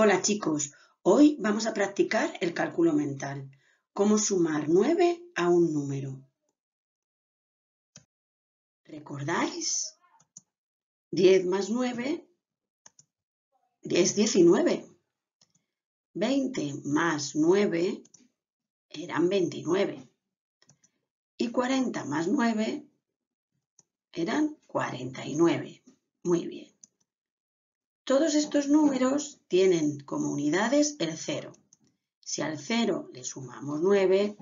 Hola chicos, hoy vamos a practicar el cálculo mental. Cómo sumar 9 a un número. ¿Recordáis? 10 más 9 es 19. 20 más 9 eran 29. Y 40 más 9 eran 49. Muy bien. Todos estos números tienen como unidades el 0. Si al 0 le sumamos 9,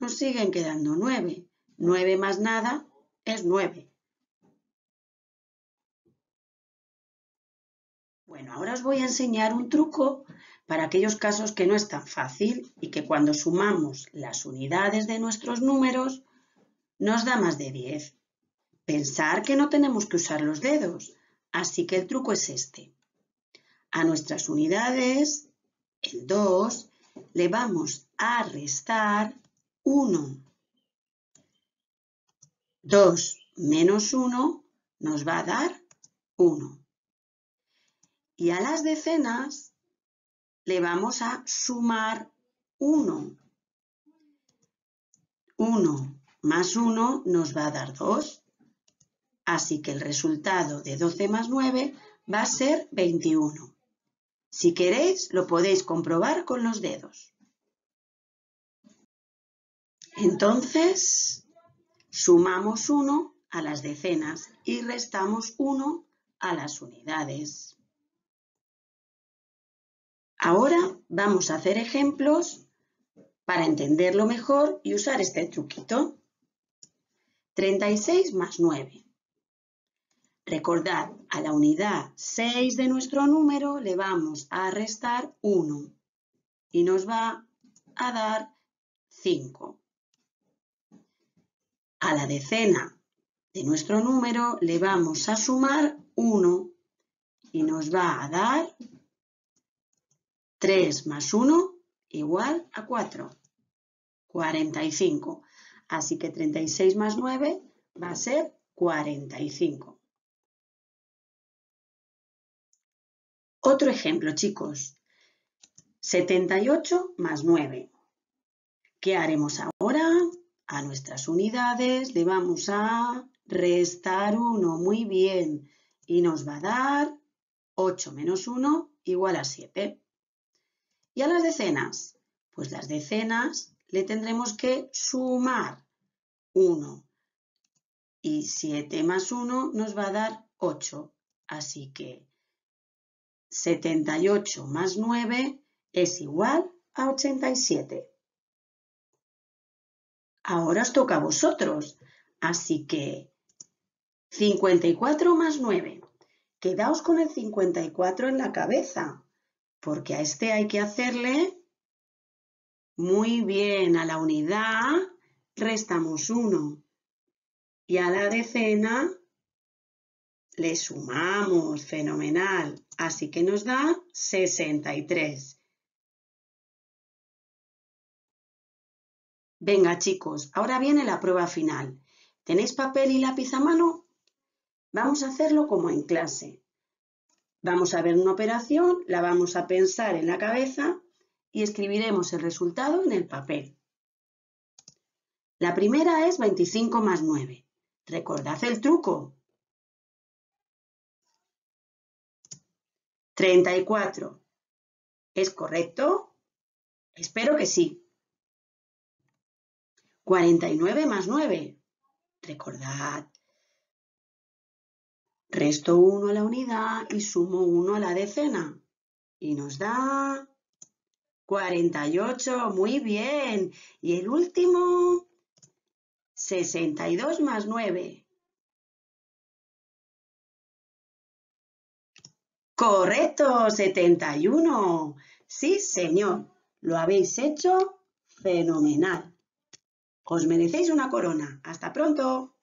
nos siguen quedando 9. 9 más nada es 9. Bueno, ahora os voy a enseñar un truco para aquellos casos que no es tan fácil y que cuando sumamos las unidades de nuestros números nos da más de 10. Pensar que no tenemos que usar los dedos, Así que el truco es este. A nuestras unidades, el 2, le vamos a restar 1. 2 menos 1 nos va a dar 1. Y a las decenas le vamos a sumar 1. 1 más 1 nos va a dar 2. Así que el resultado de 12 más 9 va a ser 21. Si queréis, lo podéis comprobar con los dedos. Entonces, sumamos 1 a las decenas y restamos 1 a las unidades. Ahora vamos a hacer ejemplos para entenderlo mejor y usar este truquito. 36 más 9. Recordad, a la unidad 6 de nuestro número le vamos a restar 1 y nos va a dar 5. A la decena de nuestro número le vamos a sumar 1 y nos va a dar 3 más 1 igual a 4, 45. Así que 36 más 9 va a ser 45. Otro ejemplo, chicos. 78 más 9. ¿Qué haremos ahora? A nuestras unidades le vamos a restar 1. Muy bien. Y nos va a dar 8 menos 1 igual a 7. ¿Y a las decenas? Pues las decenas le tendremos que sumar 1. Y 7 más 1 nos va a dar 8. Así que 78 más 9 es igual a 87. Ahora os toca a vosotros, así que 54 más 9. Quedaos con el 54 en la cabeza, porque a este hay que hacerle muy bien. A la unidad restamos 1 y a la decena le sumamos, fenomenal. Así que nos da 63. Venga chicos, ahora viene la prueba final. ¿Tenéis papel y lápiz a mano? Vamos a hacerlo como en clase. Vamos a ver una operación, la vamos a pensar en la cabeza y escribiremos el resultado en el papel. La primera es 25 más 9. Recordad el truco. 34. ¿Es correcto? Espero que sí. 49 más 9. Recordad. Resto 1 a la unidad y sumo 1 a la decena. Y nos da 48. Muy bien. Y el último, 62 más 9. Correcto, 71. Sí, señor. Lo habéis hecho fenomenal. Os merecéis una corona. Hasta pronto.